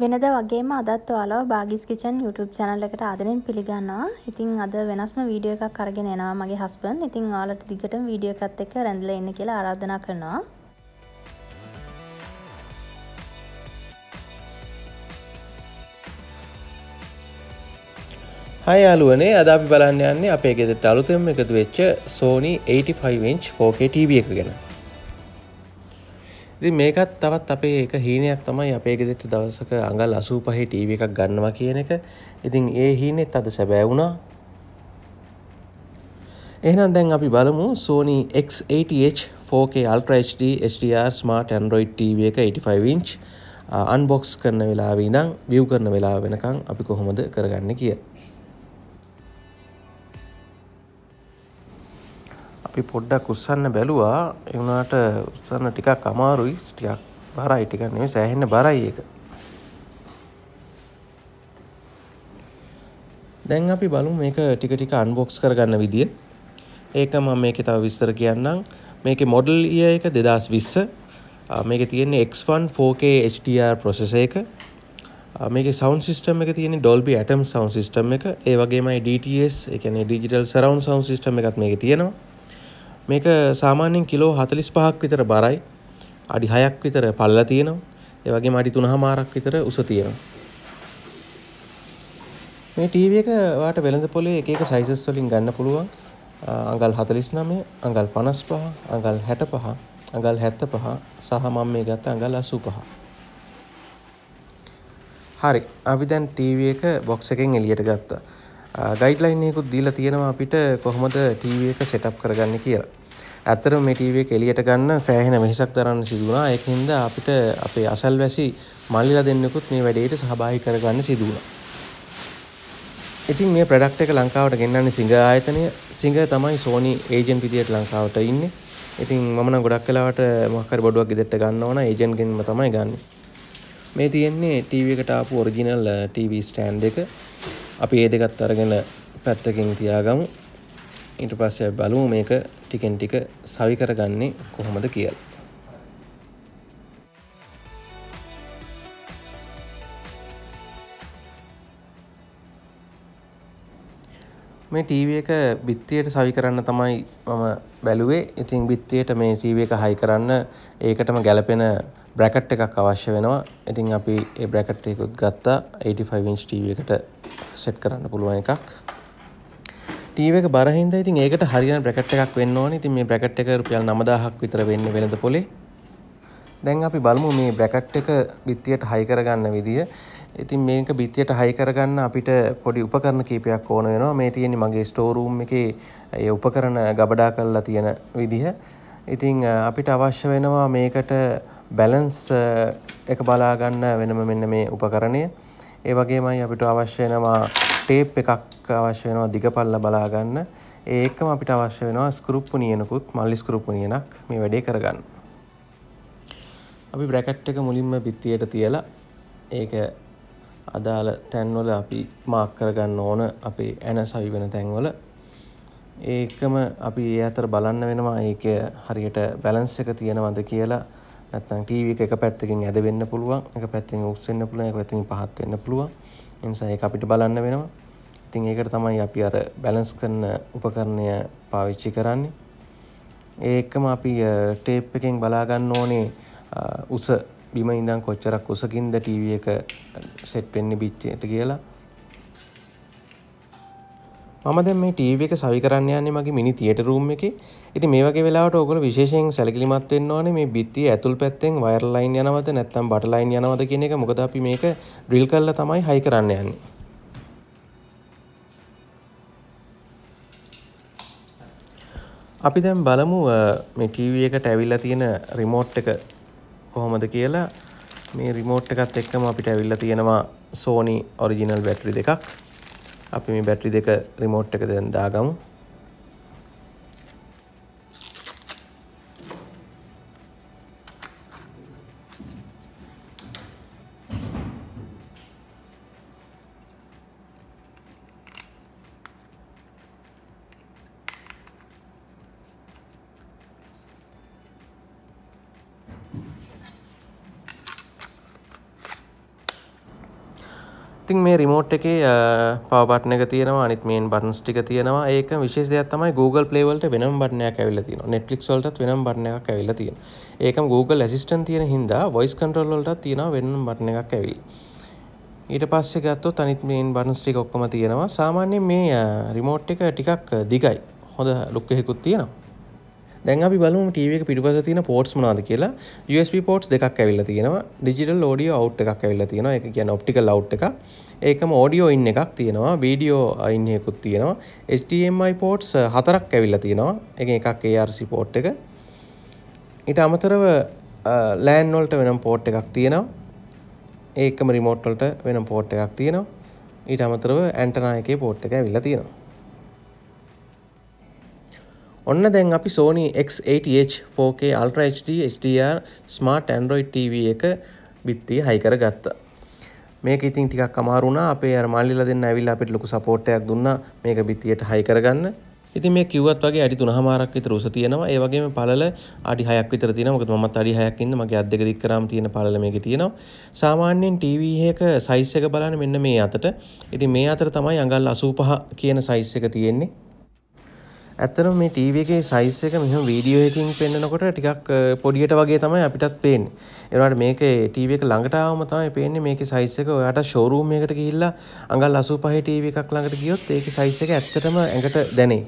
වෙනද වගේම අදත් ඔයාලව බාගිස් කිචන් YouTube channel එකට ආදරෙන් පිළිගන්නවා. ඉතින් අද වෙනස්ම වීඩියෝ එකක් අරගෙන එනවා මගේ හස්බන්ඩ්. ඉතින් ඔයාලට දිගටම වීඩියෝ එකත් එක්ක රැඳිලා ඉන්න කියලා ආරාධනා කරනවා. හයි යාළුවනේ අද අපි බලන්න යන්නේ අපේ ගෙදරට අලුතෙන්ම එකතු වෙච්ච Sony 85 inch 4K TV එක ගැන. ඉතින් මේකත් තවත් අපේ එක හීනයක් තමයි අපේ ගෙදරට දවසක අඟල් 85 TV එකක් ගන්නවා කියන එක. ඉතින් ඒ හීනෙත් අද සැබෑ වුණා. එහෙනම් දැන් අපි බලමු Sony X80H 4K Ultra HD HDR Smart Android TV එක 85 inch uh, අන්බොක්ස් කරන වෙලාවේ ඉඳන් view කරන වෙලාව වෙනකන් අපි කොහොමද කරගන්නේ කියලා. අපි පොඩ්ඩක් උස්සන්න බැලුවා එවුණාට උස්සන්න ටිකක් අමාරුයි ටිකක් බරයි ටිකක් නෙමෙයි සෑහෙන්න බරයි ඒක. දැන් අපි බලමු මේක ටික ටික අන්බොක්ස් කරගන්න විදිය. ඒක මම මේකේ තව විස්තර කියන්නම්. මේකේ මොඩල් ඉයර් එක 2020. මේකේ තියෙන්නේ X1 4K HDR ප්‍රොසෙසර් එක. මේකේ සවුන්ඩ් සිස්ටම් එක තියෙන්නේ Dolby Atmos සවුන්ඩ් සිස්ටම් එක. ඒ වගේමයි DTS, ඒ කියන්නේ Digital Surround Sound System එකත් මේකේ තියෙනවා. මේක සාමාන්‍යයෙන් කිලෝ 45ක් විතර බරයි. අඩි 6ක් විතර පල්ල තියෙනවා. ඒ වගේම අඩි 3මාරක් විතර උස තියෙනවා. මේ ටීවී එක ඔයාලට වෙළඳ පොලේ එක එක සයිසස් වලින් ගන්න පුළුවන්. අඟල් 49, අඟල් 55, අඟල් 65, අඟල් 75 සහ මම මේ ගත්ත අඟල් 85. හරි. අපි දැන් ටීවී එක බොක්ස් එකෙන් එළියට ගත්තා. ගයිඩ්ලයින් එකකුත් දීලා තියෙනවා අපිට කොහොමද ටීවී එක සෙටප් කරගන්නේ කියලා. ඇත්තටම මේ ටීවී එක එළියට ගන්න සෑහෙන වෙහෙසක් දරන්න සිදු වුණා. ඒකින්ද අපිට අපේ අසල්වැසි මල්ලිලා දෙන්නෙකුත් මේ වැඩේට සහභාගී කරගන්න සිදු වුණා. ඉතින් මේ ප්‍රොඩක්ට් එක ලංකාවට ගෙන්නන්නේ සිංහ ආයතනය. සිංහ තමයි Sony ඒජන්ට් විදියට ලංකාවට ඉන්නේ. ඉතින් මම නම් ගොඩක් වෙලාවට මොකක් හරි බඩුවක් ගෙදරට ගන්න ඕන ඒජන්ට් ගෙන්ම තමයි ගන්නෙ. මේ තියෙන්නේ ටීවී එකට ආපු ඔරිජිනල් ටීවී ස්ටෑන්ඩ් එක. අපි ඒ දෙකත් අරගෙන පැත්තකින් තියාගමු. ඊට පස්සේ බලමු මේක ටිකෙන් ටික සවි කරගන්නේ කොහොමද කියලා. මේ ටීවී එක බිත්තියට සවි කරන්න තමයි මම බැලුවේ. ඉතින් බිත්තියට මේ ටීවී එක හයි කරන්න ඒකටම ගැලපෙන බ්‍රැකට් එකක් අවශ්‍ය වෙනවා. ඉතින් අපි ඒ බ්‍රැකට් එකකුත් ගත්තා 85 inch TV එකට සෙට් කරන්න පුළුවන් එකක්. TV එක බර හින්දා ඉතින් ඒකට හරියන බ්‍රැකට් එකක් වෙන්න ඕනේ. ඉතින් මේ බ්‍රැකට් එක රුපියල් 9000ක් විතර වෙන්නේ වෙළඳ පොලේ. දැන් අපි බලමු මේ බ්‍රැකට් එක බිත්තියට හයි කරගන්න විදිය. ඉතින් මේක බිත්තියට හයි කරගන්න අපිට පොඩි උපකරණ කීපයක් ඕන වෙනවා. මේ තියෙන්නේ මගේ ස්ටෝර් රූම් එකේ ඒ උපකරණ ගබඩා කරලා තියෙන විදිහ. ඉතින් අපිට අවශ්‍ය වෙනවා මේකට බැලන්ස් එක බලා ගන්න වෙනම මෙන්න මේ උපකරණය. ඒ වගේමයි අපිට අවශ්‍ය වෙනවා ටේප් එකක් අවශ්‍ය වෙනවා දිගපල්ල බලා ගන්න. ඒ එක්කම අපිට අවශ්‍ය වෙනවා ස්ක්‍රූප්පු නියනකුත් මල්ලි ස්ක්‍රූප්පු නියනක් මේ වැඩේ කරගන්න. අපි බ්‍රැකට් එක මුලින්ම බිත්තියට තියලා ඒක අදාළ තැන්වල අපි මාක් කරගන්න ඕන අපේ ඇන සවි වෙන තැන්වල ඒකම අපි ඒ අතර බලන්න වෙනවා ඒක හරියට බැලන්ස් එක තියෙනවද කියලා නැත්නම් ටීවී එක එක පැත්තකින් ඇද වෙන්න පුළුවන් එක පැත්තකින් උස් වෙන්න පුළුවන් එක පැත්තකින් පහත් වෙන්න පුළුවන්. ඒ නිසා ඒක අපිට බලන්න වෙනවා. ඉතින් ඒකට තමයි අපි අර බැලන්ස් කරන උපකරණය පාවිච්චි කරන්නේ. ඒ එක්කම අපි ටේප් එකෙන් බලා ගන්න ඕනේ උස බිම ඉඳන් කොච්චරක් උසකින්ද ටීවී එක සෙට් වෙන්නේ පිච්චයට කියලා. මම දැන් මේ ටීවී එක සවි කරන්න යන්නේ මගේ මිනි තියටර් රූම් එකේ. ඉතින් මේ වගේ වෙලාවට ඕගොල්ලෝ විශේෂයෙන් සැලකිලිමත් වෙන්න ඕනේ මේ බිත්තිය ඇතුල් පැත්තෙන් වයර් ලයින් යනවද නැත්නම් බටර් ලයින් යනවද කියන එක. මොකද අපි මේක ඩ්‍රිල් කරලා තමයි හයි කරන්න යන්නේ. අපි දැන් බලමු මේ ටීවී එකට ඇවිල්ලා තියෙන රිමෝට් එක කොහොමද කියලා. මේ රිමෝට් එකත් එක්කම අපිට ඇවිල්ලා තියෙනවා Sony ඔරිජිනල් බැටරි දෙකක්. අපි මේ බැටරි දෙක රිමෝට් එක දැන් දාගමු. ඉතින් මේ රිමෝට් එකේ පවර් බටන් එක තියෙනවා අනිත් මේන් බටන්ස් ටික තියෙනවා. ඒක විශේෂ දෙයක් තමයි Google Play වලට වෙනම බටන් එකක් ඇවිල්ලා තියෙනවා. Netflix වලටත් වෙනම බටන් එකක් ඇවිල්ලා තියෙනවා. ඒකම Google Assistant තියෙන හින්දා voice control වලටත් තියෙනවා වෙනම බටන් එකක් ඇවිල්ලා. ඊට පස්සේ ගත්තොත් අනිත් මේන් බටන්ස් ටික ඔක්කොම තියෙනවා. සාමාන්‍යයෙන් මේ රිමෝට් එක ටිකක් දිගයි. හොඳ ලුක් එකකුත් තියෙනවා. දැන් අපි බලමු ටීවී එක පිටුපස තියෙන පෝට්ස් මොනවද කියලා. USB පෝට්ස් දෙකක් ඇවිල්ලා තියෙනවා. ඩිජිටල් ඔඩියෝ අවුට් එකක් ඇවිල්ලා තියෙනවා. ඒක කියන්නේ ඔප්ටිකල් අවුට් එකක්. ඒකම ඔඩියෝ ඉන් එකක් තියෙනවා. වීඩියෝ ඉන් එකකුත් තියෙනවා. HDMI පෝට්ස් හතරක් ඇවිල්ලා තියෙනවා. එකෙන් එකක් ARC පෝට් එක. ඊට අමතරව ලෑන් වලට වෙනම පෝට් එකක් තියෙනවා. ඒකම රිමෝට් වලට වෙනම පෝට් එකක් තියෙනවා. ඊට අමතරව ඇන්ටනා එකේ පෝට් එක ඇවිල්ලා තියෙනවා. ඔන්න දැන් අපි Sony X80H 4K Ultra HD HDR Smart Android TV එක බිත්තිය හයි කරගත්තා. මේක ඉතින් ටිකක් අමාරු වුණා. අපේ අර මල්ලිලා දෙන්න ඇවිල්ලා අපිට ලොකු සපෝට් එකක් දුන්නා මේක බිත්තියට හයි කරගන්න. ඉතින් මේ කිව්වත් වගේ අඩි 3මාරක් විතර උස තියෙනවා. ඒ වගේම පළල අඩි 6ක් විතර තියෙනවා. මොකද මමත් අඩි 6ක් ඉන්න මගේ අත් දෙක දික් කරාම තියෙන පළල මේකේ තියෙනවා. සාමාන්‍යයෙන් TV එක සයිස් එක බලන්න මෙන්න මේ අතට. ඉතින් මේ අතර තමයි අඟල් 85 කියන සයිස් එක තියෙන්නේ. ඇත්තටම මේ ටීවී එකේ සයිස් එක මෙහෙම වීඩියෝ එකකින් පෙන්නකොට ටිකක් පොඩියට වගේ තමයි අපිටත් පේන්නේ. ඒ වුණාට මේකේ ටීවී එක ළඟට ආවම තමයි පේන්නේ මේකේ සයිස් එක ඔයාට ෂෝරූම් එකකට ගිහිල්ලා අඟල් 85 ටීවී එකක් ළඟට ගියොත් ඒකේ සයිස් එක ඇත්තටම ඇඟට දැනේ.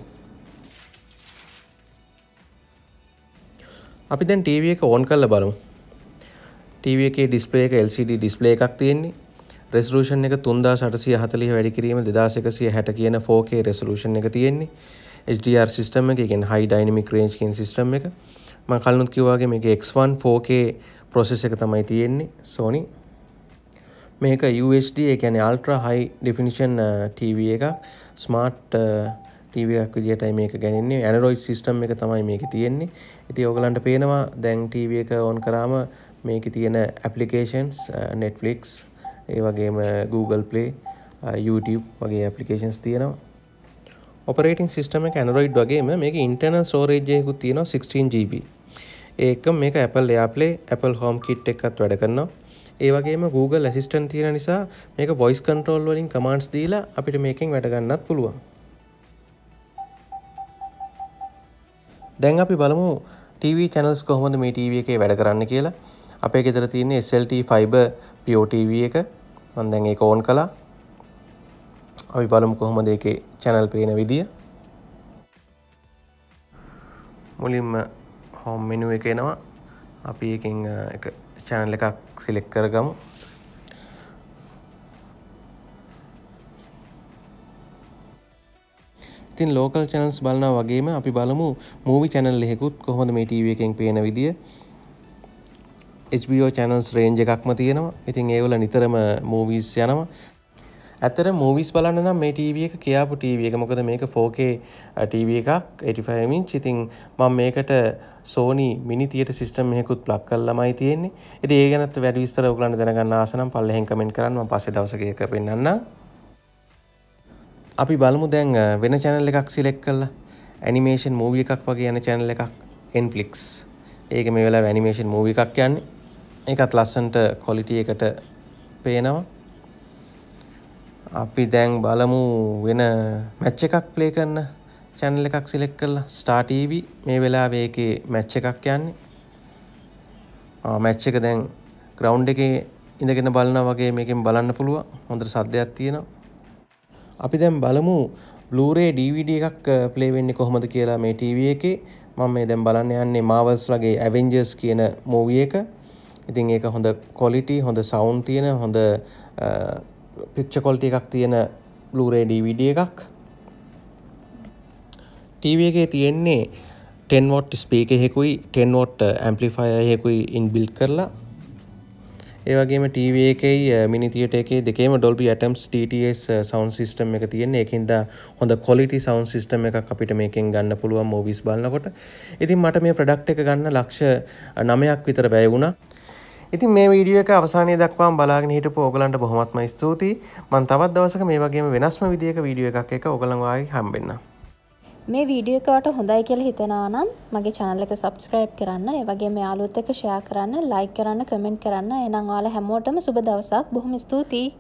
අපි දැන් ටීවී එක ඕන් කරලා බලමු. ටීවී එකේ ඩිස්ප්ලේ එක LCD ඩිස්ප්ලේ එකක් තියෙන්නේ. රෙසලූෂන් එක 3840 වැඩි කිරීම 2160 කියන 4K රෙසලූෂන් එක තියෙන්නේ. HDR සිස්ටම් එක කියන්නේ high dynamic range කියන සිස්ටම් එක. මම කලිනුත් කිව්වා වගේ මේකේ X1 4K process එක තමයි තියෙන්නේ Sony. මේක UHD ඒ කියන්නේ ultra high definition TV එකක්. smart TV එකක් විදිහටයි මේක ගන්නේ. Android system එක තමයි මේකේ තියෙන්නේ. ඉතින් ඔයගලන්ට පේනවා දැන් TV එක on කරාම මේකේ තියෙන applications Netflix ඒ වගේම Google Play YouTube වගේ applications තියෙනවා. ඔපරේටිං සිස්ටම එක ඇනරොයිඩ් වගේම මේක ඉන්ටර්නල් ස්ටෝරේජ් එකකුත් තියෙනවා 16GB. ඒක මේක Apple AirPlay, Apple HomeKit එකත් වැඩ කරනවා. ඒ වගේම Google Assistant තියෙන නිසා මේක voice control වලින් commands දීලා අපිට මේකෙන් වැඩ ගන්නත් පුළුවන්. දැන් අපි බලමු TV channels කොහොමද මේ TV එකේ වැඩ කරන්න කියලා. අපේ ගෙදර තියෙන SLT Fiber Pure TV එක. මම දැන් ඒක ඕන් කළා. අපි බලමු කොහොමද ඒකේ channel පේන විදිය. මුලින්ම home menu එක එනවා. අපි එකෙන් එක channel එකක් select කරගමු. ඉතින් local channels බලනවා වගේම අපි බලමු movie channel එකකුත් කොහොමද මේ TV එකෙන් පේන විදිය. HBO channels range එකක්ම තියෙනවා. ඉතින් ඒවල නිතරම movies යනවා. ඇතර මූවිස් බලන්න නම් මේ ටීව එක කියාපු ටීව එක මොකද මේක 4K ටීව එකක් 85 ඉන්ච් ඉතින් මම මේකට Sony mini theater system එකකුත් ප්ලග් කරලාමයි තියෙන්නේ. ඉතින් ඒ ගැනත් වැඩි විස්තර ඔයගලන්ට දැනගන්න ආස නම් පල්ලෙහෙන් කමෙන්ට් කරන්න මම පස්සේ දවසක ඒක පෙන්නන්නම්. අපි බලමු දැන් වෙන channel එකක් select කරලා animation movie එකක් වගේ යන channel එකක් Netflix. ඒක මේ වෙලාවේ animation movie එකක් යන්නේ. ඒකත් ලස්සනට quality එකට පේනවා. අපි දැන් බලමු වෙන මැච් එකක් ප්ලේ කරන channel එකක් select කරලා Star TV මේ වෙලාවේ ඒකේ මැච් එකක් යන්නේ. ආ මැච් එක දැන් ground එකේ ඉඳගෙන බලනවා වගේ මේකෙන් බලන්න පුළුවන්. හොඳට සද්දයක් තියෙනවා. අපි දැන් බලමු Blu-ray DVD එකක් uh, ප්ලේ වෙන්නේ කොහොමද කියලා මේ TV එකේ. මම මේ දැන් බලන්න යන්නේ Marvels ලගේ Avengers කියන movie එක. ඉතින් ඒක හොඳ quality හොඳ sound තියෙන හොඳ uh, පික්චර් ක්වොලිටි එකක් තියෙන Blu-ray DVD එකක්. TV එකේ තියෙන්නේ 10 watt speaker එකකුයි 10 watt amplifier එකකුයි inbuilt කරලා ඒ වගේම TV එකේ මිනි තියටර් එකේ දෙකේම Dolby Atmos DTS sound system එක තියෙන. ඒකින්ද හොඳ quality sound system එකක් අපිට මේකෙන් ගන්න පුළුවන් movies බලනකොට. ඉතින් මට මේ product එක ගන්න ලක්ෂ 9ක් විතර වැය වුණා. ඉතින් මේ වීඩියෝ එක අවසානයේ දක්වාම බලාගෙන හිටපු ඕගලන්ට බොහොමත්ම ස්තුතියි. මම තවත් දවසක මේ වගේම වෙනස්ම විදියක වීඩියෝ එකක් එක්ක ඕගලන් ආයි හම්බෙන්නම්. මේ වීඩියෝ එකට හොඳයි කියලා හිතෙනවා නම් මගේ channel එක subscribe කරන්න, ඒ වගේම යාළුවොත් එක්ක share කරන්න, like කරන්න, comment කරන්න. එහෙනම් ඔයාලා හැමෝටම සුබ දවසක්. බොහොම ස්තුතියි.